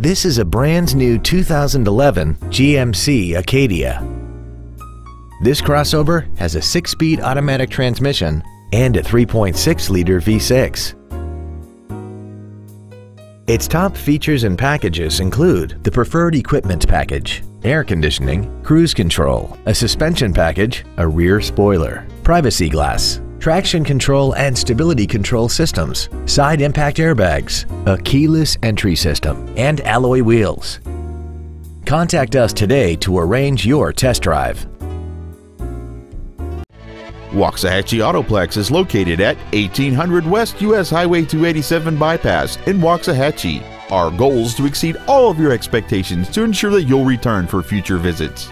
This is a brand new 2011 GMC Acadia. This crossover has a 6-speed automatic transmission and a 3.6-liter V6. Its top features and packages include the Preferred Equipment Package, air conditioning, cruise control, a suspension package, a rear spoiler, privacy glass, traction control and stability control systems, side impact airbags, a keyless entry system, and alloy wheels. Contact us today to arrange your test drive. Waxahachie Autoplex is located at 1800 West US Highway 287 Bypass in Waxahachie. Our goal is to exceed all of your expectations to ensure that you'll return for future visits.